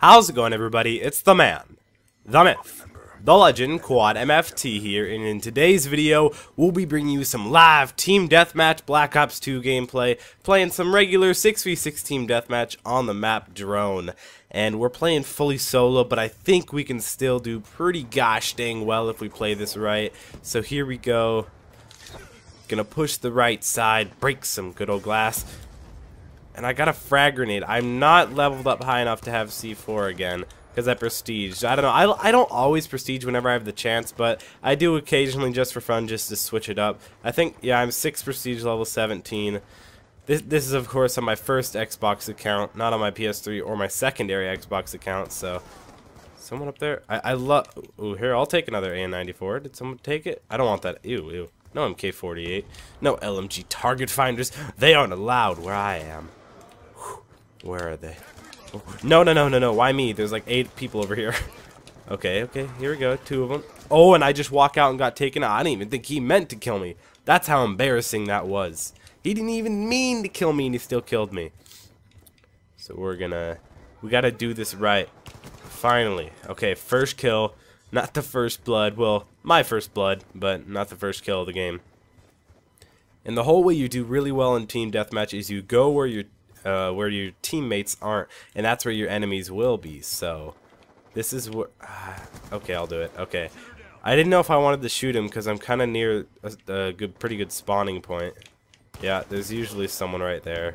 How's it going everybody? It's the man, the myth, the legend, Quad MFT here, and in today's video, we'll be bringing you some live Team Deathmatch Black Ops 2 gameplay, playing some regular 6v6 Team Deathmatch on the map Drone. And we're playing fully solo, but I think we can still do pretty gosh dang well if we play this right. So here we go. Gonna push the right side, break some good old glass. And I got a frag grenade. I'm not leveled up high enough to have C4 again. Because I prestige. I don't know. I, I don't always prestige whenever I have the chance, but I do occasionally just for fun, just to switch it up. I think, yeah, I'm 6 prestige level 17. This, this is, of course, on my first Xbox account, not on my PS3 or my secondary Xbox account, so... Someone up there? I, I love... Ooh, here, I'll take another AN-94. Did someone take it? I don't want that. Ew, ew. No MK48. No LMG target finders. They aren't allowed where I am. Where are they? No, no, no, no, no. Why me? There's like eight people over here. okay, okay. Here we go. Two of them. Oh, and I just walk out and got taken out. I didn't even think he meant to kill me. That's how embarrassing that was. He didn't even mean to kill me and he still killed me. So we're gonna... We gotta do this right. Finally. Okay, first kill. Not the first blood. Well, my first blood, but not the first kill of the game. And the whole way you do really well in team deathmatch is you go where your uh, where your teammates aren't, and that's where your enemies will be. So, this is where. Okay, I'll do it. Okay, I didn't know if I wanted to shoot him because I'm kind of near a, a, good, pretty good spawning point. Yeah, there's usually someone right there.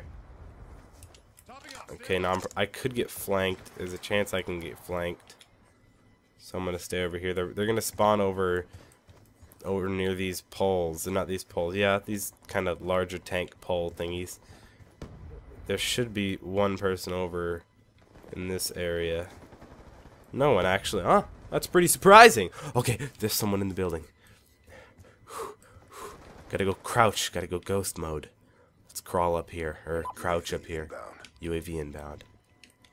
Okay, now I'm, I could get flanked. There's a chance I can get flanked. So I'm gonna stay over here. They're they're gonna spawn over over near these poles. Not these poles. Yeah, these kind of larger tank pole thingies. There should be one person over in this area. No one actually. Huh? That's pretty surprising. Okay, there's someone in the building. Gotta go crouch. Gotta go ghost mode. Let's crawl up here. Or crouch up here. UAV inbound.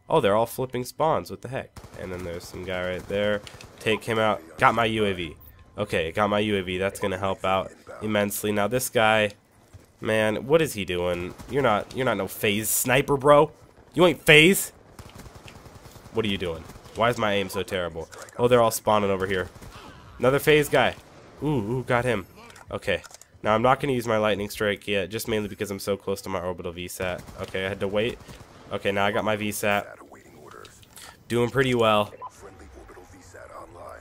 Oh, they're all flipping spawns. What the heck? And then there's some guy right there. Take him out. Got my UAV. Okay, got my UAV. That's going to help out immensely. Now, this guy, Man, what is he doing? You're not you're not no FaZe sniper, bro. You ain't FaZe. What are you doing? Why is my aim so terrible? Oh, they're all spawning over here. Another FaZe guy. Ooh, ooh, got him. Okay. Now, I'm not going to use my lightning strike yet, just mainly because I'm so close to my orbital VSAT. Okay, I had to wait. Okay, now I got my VSAT. Doing pretty well.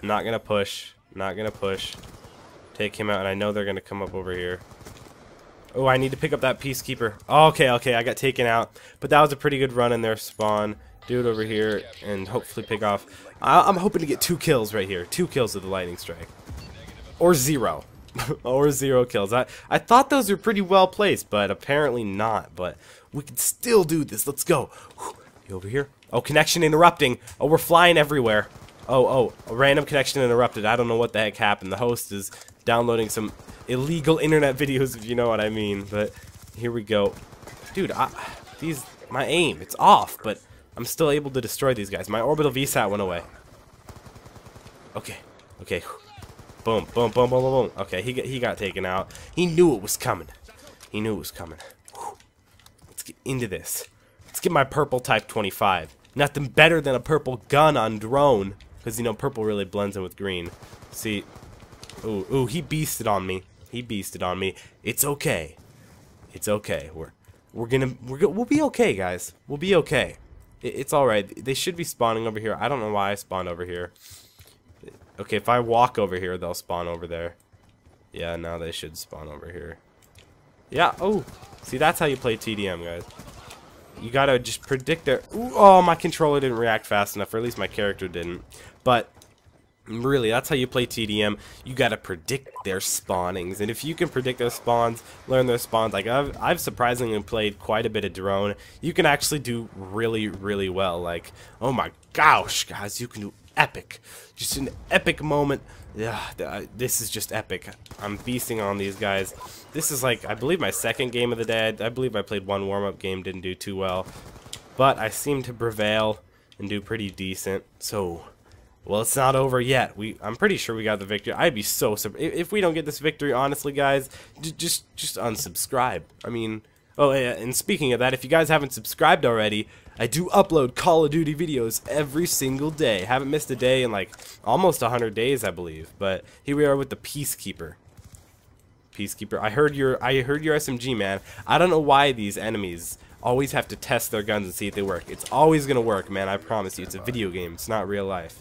Not going to push. Not going to push. Take him out, and I know they're going to come up over here. Oh, I need to pick up that Peacekeeper. Oh, okay, okay, I got taken out. But that was a pretty good run in their spawn. Do it over here and hopefully pick off. I am hoping to get two kills right here. Two kills with the Lightning Strike. Or zero. or zero kills. I, I thought those were pretty well placed, but apparently not. But we can still do this. Let's go. You over here? Oh, connection interrupting. Oh, we're flying everywhere. Oh, oh, a random connection interrupted. I don't know what the heck happened. The host is downloading some illegal internet videos, if you know what I mean. But here we go. Dude, I, these, my aim, it's off, but I'm still able to destroy these guys. My orbital VSAT went away. Okay, okay. Boom, boom, boom, boom, boom, boom. Okay, he, he got taken out. He knew it was coming. He knew it was coming. Let's get into this. Let's get my purple Type 25. Nothing better than a purple gun on drone. Because, you know, purple really blends in with green. See, ooh, ooh, he beasted on me. He beasted on me. It's okay. It's okay. We're we're gonna we're go we'll be okay, guys. We'll be okay. It, it's all right. They should be spawning over here. I don't know why I spawned over here. Okay, if I walk over here, they'll spawn over there. Yeah, now they should spawn over here. Yeah. Oh, see, that's how you play TDM, guys. You gotta just predict their. Oh, my controller didn't react fast enough, or at least my character didn't. But Really, that's how you play TDM. You gotta predict their spawnings, and if you can predict their spawns, learn their spawns. Like I've, I've surprisingly played quite a bit of drone. You can actually do really, really well. Like, oh my gosh, guys, you can do epic, just an epic moment. Yeah, uh, this is just epic. I'm feasting on these guys. This is like, I believe my second game of the day. I believe I played one warm-up game, didn't do too well, but I seem to prevail and do pretty decent. So well, it's not over yet. We, I'm pretty sure we got the victory. I'd be so surprised if we don't get this victory. Honestly, guys, just just unsubscribe. I mean, Oh, yeah, and speaking of that, if you guys haven't subscribed already, I do upload Call of Duty videos every single day. Haven't missed a day in like almost 100 days, I believe. But here we are with the Peacekeeper. Peacekeeper. I heard your I heard your SMG, man. I don't know why these enemies always have to test their guns and see if they work. It's always going to work, man. I promise you. It's a video game. It's not real life.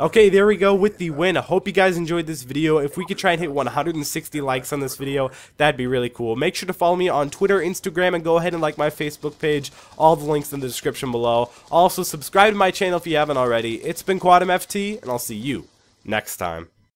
Okay, there we go with the win. I hope you guys enjoyed this video. If we could try and hit 160 likes on this video, that'd be really cool. Make sure to follow me on Twitter, Instagram, and go ahead and like my Facebook page. All the links in the description below. Also, subscribe to my channel if you haven't already. It's been QuadMFT, and I'll see you next time.